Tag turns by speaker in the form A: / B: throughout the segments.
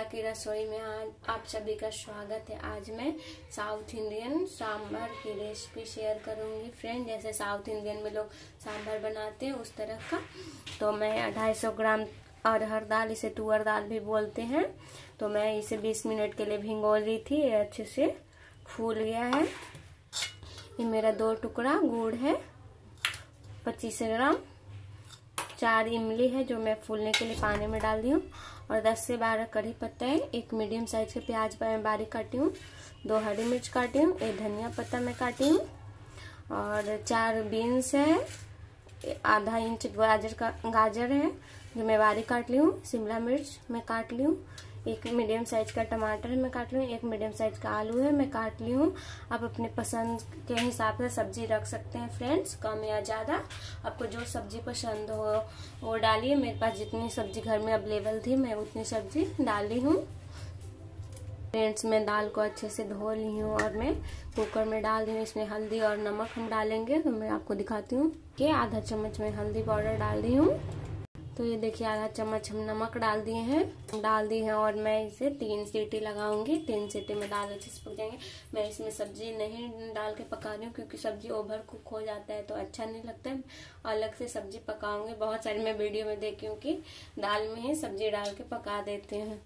A: तारा की रसोई में आज आप सभी का स्वागत है। आज मैं साउथ इंडियन सांभर की रेसिपी शेयर करूँगी। फ्रेंड, जैसे साउथ इंडियन में लोग सांभर बनाते हैं उस तरह का तो मैं 250 ग्राम अरहर दाल, इसे तुअर दाल भी बोलते हैं। तो मैं इसे 20 मिनट के लिए भिंगो ली थी, ये अच्छे से फूल गया है। ये मेरा दो टुकड़ा गुड़ है, पच्चीस ग्राम। चार इमली है जो मैं फूलने के लिए पानी में डाल दी हूँ। और 10 से 12 कड़ी पत्ते है। एक मीडियम साइज़ के प्याज मैं बारीक काटी हूँ, दो हरी मिर्च काटी हूँ, एक धनिया पत्ता मैं काटी हूँ और चार बीन्स है, आधा इंच गाजर का, गाजर है, जो मैं बारीक काट ली हूँ, शिमला मिर्च मैं काट ली हूँ एक मीडियम साइज़ का टमाटर मैं काट लूँ एक मीडियम साइज़ का आलू है, मैं काट ली हूँ। आप अपने पसंद के हिसाब से सब्ज़ी रख सकते हैं फ्रेंड्स कम या ज़्यादा। आपको जो सब्ज़ी पसंद हो, वो डालिए। मेरे पास जितनी सब्ज़ी घर में अवेलेबल थी, मैं उतनी सब्ज़ी डाली हूँ। फ्रेंड्स मैं दाल को अच्छे से धो ली हूँ और मैं कुकर में डाल दी हूँ। इसमें हल्दी और नमक हम डालेंगे तो मैं आपको दिखाती हूँ कि आधा चम्मच में हल्दी पाउडर डाल दी हूँ। तो ये देखिए आधा चम्मच हम नमक डाल दिए हैं। डाल दिए हैं और मैं इसे तीन सीटी लगाऊँगी। तीन सीटी में दाल अच्छे से पक जाएँगे। मैं इसमें सब्ज़ी नहीं डाल के पका रही हूँ क्योंकि सब्ज़ी ओवर कुक हो जाता है तो अच्छा नहीं लगता है। अलग से सब्ज़ी पकाऊँगी। बहुत सारी मैं वीडियो में देखी हूँ कि दाल में ही सब्ज़ी डाल के पका देते हैं।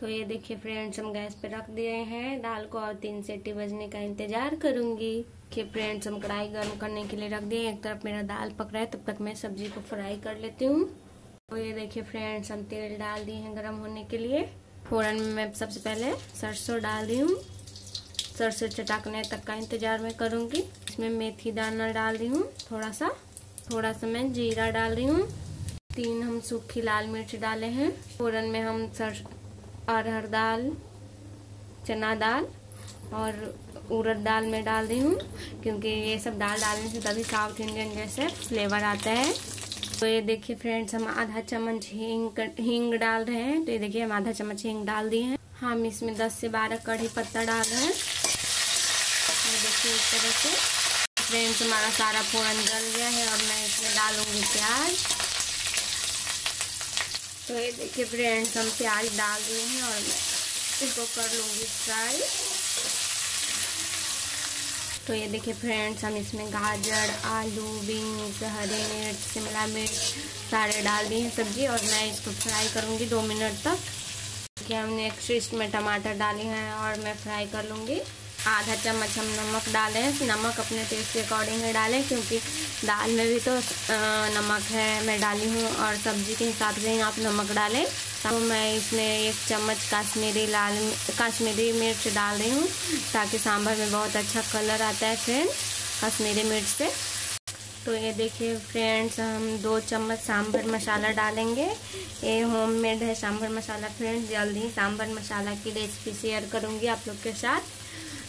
A: तो ये देखिए फ्रेंड्स, हम गैस पे रख दिए हैं। दाल को और तीन सीटी बजने का इंतज़ार करूँगी। कि फ्रेंड्स, हम कढ़ाई गर्म करने के लिए रख दिए एक तरफ़ मेरा दाल पक रहा है, तब तक मैं सब्ज़ी को फ्राई कर लेती हूँ। तो ये देखिए फ्रेंड्स, हम तेल डाल दिए हैं गर्म होने के लिए। फोरन में मैं सबसे पहले सरसों डाल दी हूँ। सरसों चटाकने तक का इंतज़ार मैं करूँगी। इसमें मेथी दाना डाल दी हूँ थोड़ा सा थोड़ा सा मैं जीरा डाल रही हूँ। तीन हम सूखी लाल मिर्च डाले हैं। फोरन में हम सर अरहर दाल, चना दाल और उड़द दाल में डाल दी हूँ, क्योंकि ये सब दाल डालने से तभी साउथ इंडियन जैसे फ्लेवर आता है। तो ये देखिए फ्रेंड्स हम आधा चम्मच हींग हींग डाल रहे हैं। तो ये देखिए हम आधा चम्मच हींग डाल दिए हैं। हम इसमें 10 से 12 कढ़ी पत्ता डाल रहे हैं। ये देखिए इस तरह से। फ्रेंड्स हमारा सारा फोरन जल गया है और मैं इसमें डालूँगी प्याज। तो ये देखिए फ्रेंड्स, हम प्याज डाल दिए हैं और मैं इसको कर लूँगी फ्राई। तो ये देखिए फ्रेंड्स, हम इसमें गाजर, आलू, बीन्स, हरी मिर्च, शिमला मिर्च सारे डाल दिए हैं सब्ज़ी और मैं इसको फ्राई करूँगी दो मिनट तक। देखिए हमने एक स्विस्ट में टमाटर डाले हैं और मैं फ्राई कर लूँगी। आधा चम्मच हम नमक डालें नमक अपने टेस्ट के अकॉर्डिंग ही डालें, क्योंकि दाल में भी तो नमक है, मैं डाली हूँ और सब्ज़ी के हिसाब से ही आप नमक डालें। तो मैं इसमें एक चम्मच कश्मीरी लाल, कश्मीरी मिर्च डाल रही हूँ, ताकि सांभर में बहुत अच्छा कलर आता है फ्रेंड कश्मीरी मिर्च से। तो ये देखिए फ्रेंड्स हम दो चम्मच सांभर मसाला डालेंगे। ये होममेड है सांभर मसाला फ्रेंड्स जल्दी सांभर मसाला की रेसिपी शेयर करूँगी आप लोग के साथ।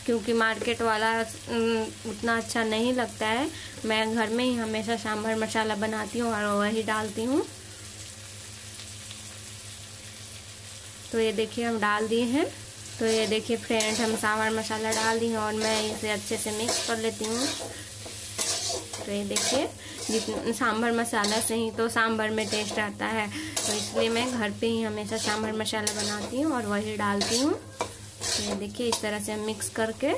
A: क्योंकि मार्केट वाला उतना अच्छा नहीं लगता है। मैं घर में ही हमेशा सांभर मसाला बनाती हूँ और वही डालती हूँ। तो ये देखिए हम डाल दिए हैं। तो ये देखिए फ्रेंड हम सांभर मसाला डाल दिए और मैं इसे अच्छे से मिक्स कर लेती हूँ। तो ये देखिए, जितना, सांभर मसाला से ही तो सांभर में टेस्ट आता है। तो इसलिए मैं घर पे ही हमेशा सांभर मसाला बनाती हूँ और वही डालती हूँ। ये देखिए, इस तरह से मिक्स करके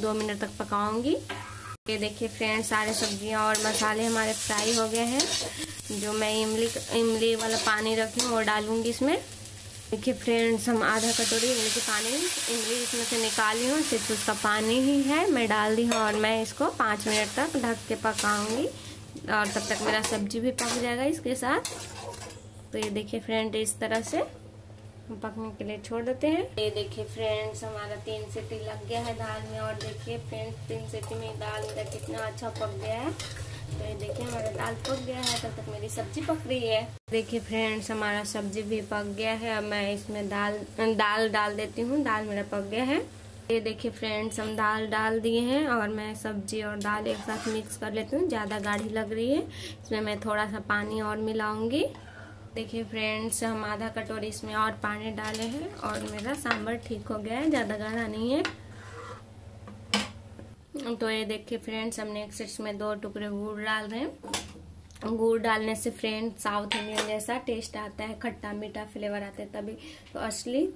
A: दो मिनट तक पकाऊँगी। ये देखिए फ्रेंड्स सारे सब्ज़ियाँ और मसाले हमारे फ्राई हो गए हैं। जो मैं इमली इमली वाला पानी रखी हूँ, वो डालूँगी इसमें। देखिए फ्रेंड्स हम आधा कटोरी इमली के पानी, इमली इसमें से निकाली हूँ, सिर्फ़ उसका पानी ही है। मैं डाल दी हूँ और मैं इसको पाँच मिनट तक ढक के पकाऊँगी। और तब तक मेरा सब्ज़ी भी पक जाएगा इसके साथ। तो ये देखिए फ्रेंड इस तरह से पकने के लिए छोड़ देते हैं। ये देखिए फ्रेंड्स हमारा तीन सीटी लग गया है दाल में और देखिए फ्रेंड्स तीन सीटी में दाल मेरा कितना अच्छा पक गया है। तो ये देखिए हमारा दाल पक गया है तब तो तक मेरी सब्ज़ी पक रही है। देखिए फ्रेंड्स हमारा सब्ज़ी भी पक गया है। अब मैं इसमें दाल दाल डाल देती हूँ दाल मेरा पक गया है। ये देखिए फ्रेंड्स हम दाल डाल दिए हैं और मैं सब्ज़ी और दाल एक साथ मिक्स कर लेती हूँ ज़्यादा गाढ़ी लग रही है। इसमें मैं थोड़ा सा पानी और मिलाऊँगी। देखिए फ्रेंड्स हम आधा कटोरी इसमें और पानी डाले हैं और मेरा सांभर ठीक हो गया है, ज़्यादा गाढ़ा नहीं है। तो ये देखिए फ्रेंड्स हमने एक से इसमें दो टुकड़े गुड़ डाल रहे हैं। गुड़ डालने से फ्रेंड्स साउथ इंडियन जैसा टेस्ट आता है, खट्टा मीठा फ्लेवर आता है तभी। तो असली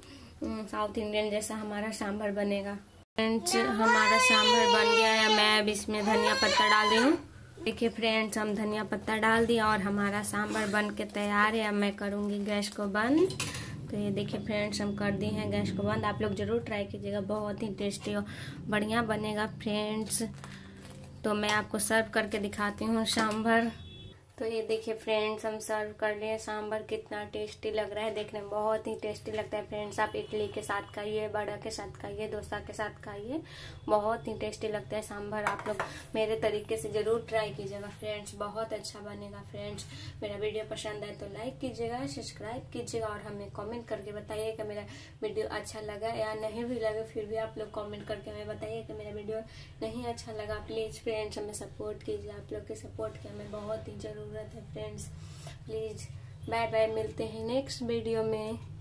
A: साउथ इंडियन जैसा हमारा सांभर बनेगा। फ्रेंड्स हमारा सांभर बन गया है, मैं अब इसमें धनिया पत्ता डाल रही हूँ। देखिए फ्रेंड्स हम धनिया पत्ता डाल दिया और हमारा सांभर बन के तैयार है। अब मैं करूँगी गैस को बंद। तो ये देखिए फ्रेंड्स हम कर दिए हैं गैस को बंद। आप लोग ज़रूर ट्राई कीजिएगा, बहुत ही टेस्टी और बढ़िया बनेगा फ्रेंड्स तो मैं आपको सर्व करके दिखाती हूँ सांभर। तो ये देखिए फ्रेंड्स, हम सर्व कर लिए। सांभर कितना टेस्टी लग रहा है देखने में। बहुत ही टेस्टी लगता है फ्रेंड्स। आप इडली के साथ खाइए बड़ा के साथ खाइए, डोसा के साथ खाइए। बहुत ही टेस्टी लगता है सांभर। आप लोग मेरे तरीके से ज़रूर ट्राई कीजिएगा फ्रेंड्स। बहुत अच्छा बनेगा फ्रेंड्स। मेरा वीडियो पसंद आए तो लाइक कीजिएगा, सब्सक्राइब कीजिएगा और हमें कॉमेंट करके बताइए कि मेरा वीडियो अच्छा लगा या नहीं भी लगे। फिर भी आप लोग कॉमेंट करके हमें बताइए नहीं अच्छा लगा प्लीज़ फ्रेंड्स हमें सपोर्ट कीजिए, आप लोग के सपोर्ट की हमें बहुत ही ज़रूरत है फ्रेंड्स प्लीज़ बाय बाय मिलते हैं नेक्स्ट वीडियो में.